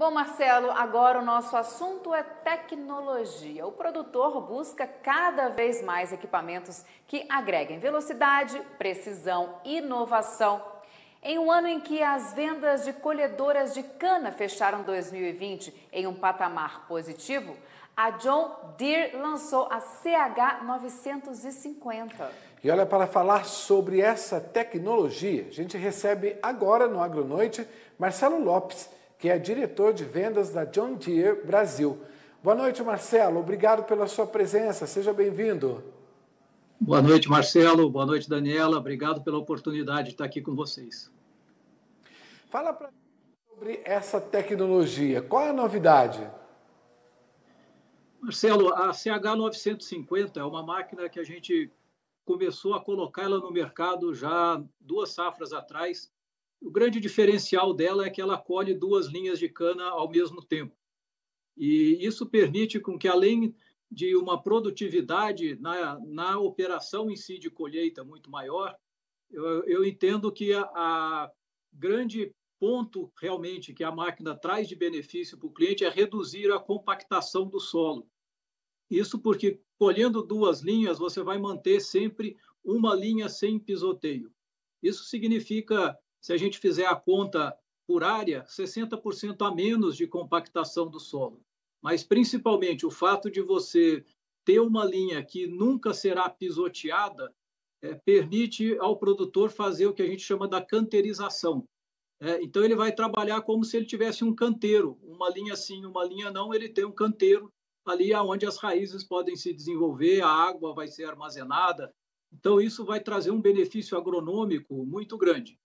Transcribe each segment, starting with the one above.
Bom, Marcelo, agora o nosso assunto é tecnologia. O produtor busca cada vez mais equipamentos que agreguem velocidade, precisão, inovação. Em um ano em que as vendas de colhedoras de cana fecharam 2020 em um patamar positivo, a John Deere lançou a CH950. E olha, para falar sobre essa tecnologia, a gente recebe agora no Agronoite Marcelo Lopes que é diretor de vendas da John Deere Brasil. Boa noite, Marcelo. Obrigado pela sua presença. Seja bem-vindo. Boa noite, Marcelo. Boa noite, Daniela. Obrigado pela oportunidade de estar aqui com vocês. Fala para sobre essa tecnologia. Qual é a novidade? Marcelo, a CH950 é uma máquina que a gente começou a colocar ela no mercado já duas safras atrás o grande diferencial dela é que ela colhe duas linhas de cana ao mesmo tempo. E isso permite com que, além de uma produtividade na, na operação em si de colheita muito maior, eu, eu entendo que a, a, grande ponto realmente que a máquina traz de benefício para o cliente é reduzir a compactação do solo. Isso porque, colhendo duas linhas, você vai manter sempre uma linha sem pisoteio. Isso significa se a gente fizer a conta por área, 60% a menos de compactação do solo. Mas, principalmente, o fato de você ter uma linha que nunca será pisoteada é, permite ao produtor fazer o que a gente chama da canterização. É, então, ele vai trabalhar como se ele tivesse um canteiro, uma linha sim, uma linha não, ele tem um canteiro ali onde as raízes podem se desenvolver, a água vai ser armazenada. Então, isso vai trazer um benefício agronômico muito grande.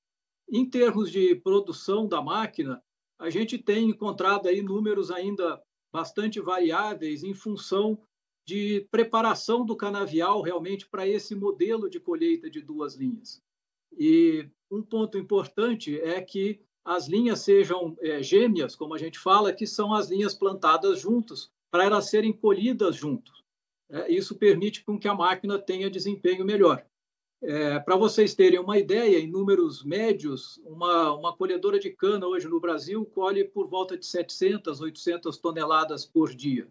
Em termos de produção da máquina, a gente tem encontrado aí números ainda bastante variáveis em função de preparação do canavial realmente para esse modelo de colheita de duas linhas. E um ponto importante é que as linhas sejam é, gêmeas, como a gente fala, que são as linhas plantadas juntas, para elas serem colhidas juntos. É, isso permite com que a máquina tenha desempenho melhor. É, Para vocês terem uma ideia, em números médios, uma, uma colhedora de cana hoje no Brasil colhe por volta de 700, 800 toneladas por dia.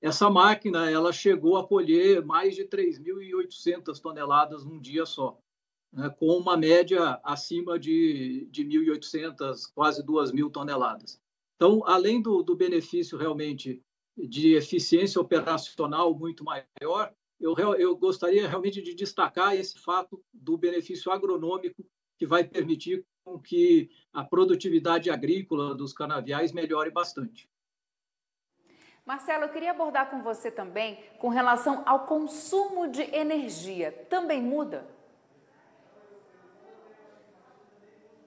Essa máquina ela chegou a colher mais de 3.800 toneladas num dia só, né, com uma média acima de, de 1.800, quase 2.000 toneladas. Então, além do, do benefício realmente de eficiência operacional muito maior, eu, eu gostaria realmente de destacar esse fato do benefício agronômico que vai permitir com que a produtividade agrícola dos canaviais melhore bastante. Marcelo, eu queria abordar com você também com relação ao consumo de energia. Também muda?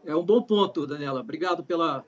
É um bom ponto, Daniela. Obrigado pela,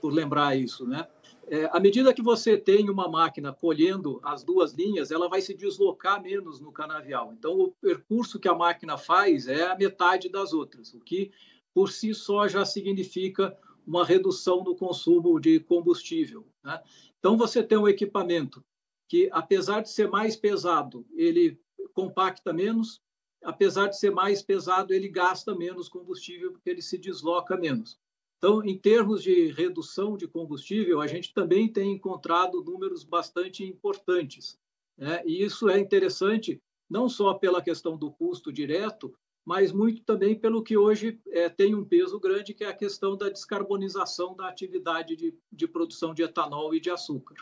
por lembrar isso. Né? É, à medida que você tem uma máquina colhendo as duas linhas, ela vai se deslocar menos no canavial. Então, o percurso que a máquina faz é a metade das outras, o que por si só já significa uma redução no consumo de combustível. Né? Então, você tem um equipamento que, apesar de ser mais pesado, ele compacta menos, apesar de ser mais pesado, ele gasta menos combustível porque ele se desloca menos. Então, em termos de redução de combustível, a gente também tem encontrado números bastante importantes. Né? E isso é interessante não só pela questão do custo direto, mas muito também pelo que hoje é, tem um peso grande, que é a questão da descarbonização da atividade de, de produção de etanol e de açúcar.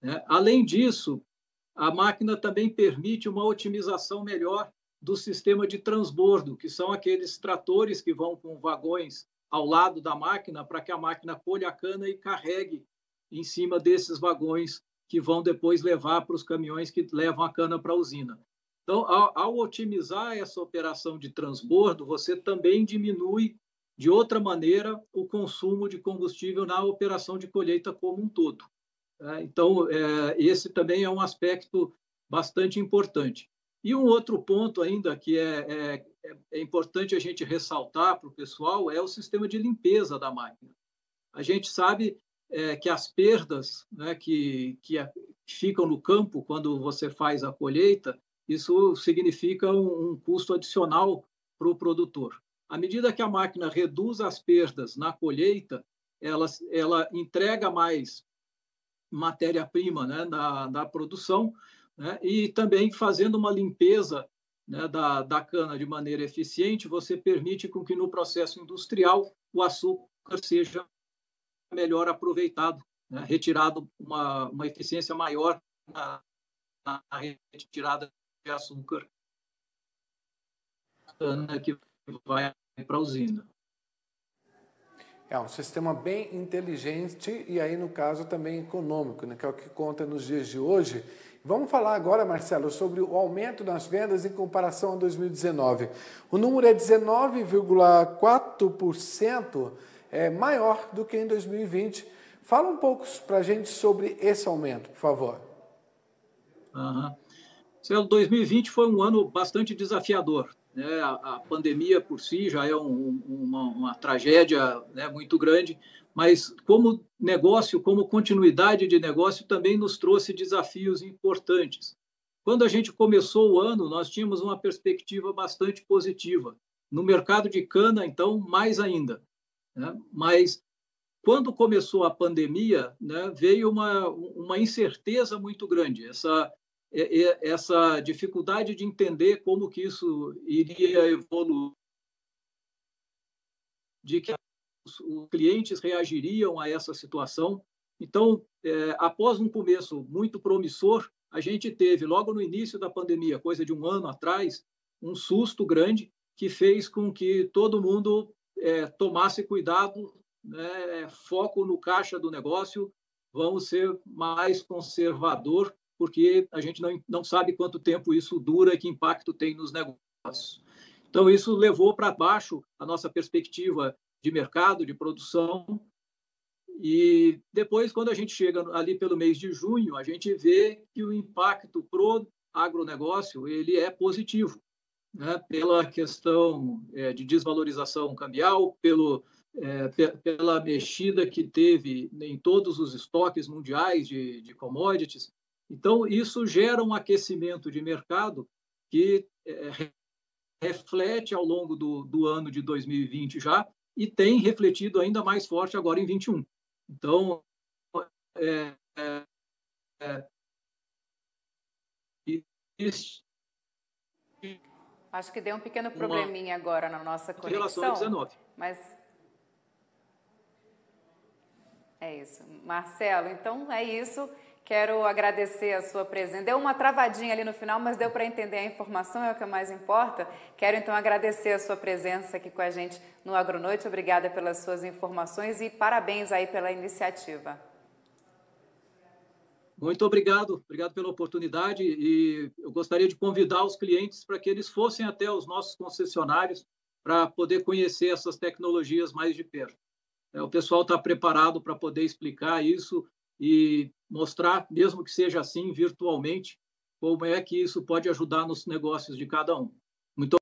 Né? Além disso, a máquina também permite uma otimização melhor do sistema de transbordo, que são aqueles tratores que vão com vagões ao lado da máquina para que a máquina colhe a cana e carregue em cima desses vagões que vão depois levar para os caminhões que levam a cana para a usina. Então, ao, ao, otimizar essa operação de transbordo, você também diminui de outra maneira o consumo de combustível na operação de colheita como um todo. É, então, é, esse também é um aspecto bastante importante. E um outro ponto ainda que é, é, é importante a gente ressaltar para o pessoal é o sistema de limpeza da máquina. A gente sabe é, que as perdas né, que, que ficam no campo quando você faz a colheita, isso significa um, um custo adicional para o produtor. À medida que a máquina reduz as perdas na colheita, ela, ela entrega mais matéria-prima né, na, na produção né, e também fazendo uma limpeza né, da, da cana de maneira eficiente, você permite com que no processo industrial o açúcar seja melhor aproveitado, né, retirado uma, uma eficiência maior na, na retirada de açúcar cana que vai para a usina. É um sistema bem inteligente e aí, no caso, também econômico, né, que é o que conta nos dias de hoje. Vamos falar agora, Marcelo, sobre o aumento nas vendas em comparação a 2019. O número é 19,4% é maior do que em 2020. Fala um pouco para a gente sobre esse aumento, por favor. Uhum. 2020 foi um ano bastante desafiador. Né? A, a, pandemia por si já é um, uma, uma, tragédia né, muito grande, mas como negócio, como continuidade de negócio, também nos trouxe desafios importantes. Quando a gente começou o ano, nós tínhamos uma perspectiva bastante positiva. No mercado de cana, então, mais ainda. Né? Mas quando começou a pandemia, né, veio uma, uma incerteza muito grande. Essa essa dificuldade de entender como que isso iria evoluir, de que os clientes reagiriam a essa situação. Então, é, após um começo muito promissor, a gente teve, logo no início da pandemia, coisa de um ano atrás, um susto grande que fez com que todo mundo é, tomasse cuidado, né, foco no caixa do negócio, vamos ser mais conservador porque a gente não, não sabe quanto tempo isso dura e que impacto tem nos negócios. Então, isso levou para baixo a nossa perspectiva de mercado, de produção. E depois, quando a gente chega ali pelo mês de junho, a gente vê que o impacto para o agronegócio ele é positivo, né? pela questão é, de desvalorização cambial, pelo, é, pela mexida que teve em todos os estoques mundiais de, de commodities. Então, isso gera um aquecimento de mercado que é, reflete ao longo do, do, ano de 2020 já e tem refletido ainda mais forte agora em 21. Então, é, é, é, Acho que deu um pequeno probleminha uma, agora na nossa conexão. Relação a 19. Mas é isso. Marcelo, então é isso. Quero agradecer a sua presença. Deu uma travadinha ali no final, mas deu para entender a informação, é o que mais importa. Quero então agradecer a sua presença aqui com a gente no Agronoite. Obrigada pelas suas informações e parabéns aí pela iniciativa. Muito obrigado, obrigado pela oportunidade e eu gostaria de convidar os clientes para que eles fossem até os nossos concessionários para poder conhecer essas tecnologias mais de perto. É, o pessoal está preparado para poder explicar isso e mostrar, mesmo que seja assim virtualmente, como é que isso pode ajudar nos negócios de cada um. Muito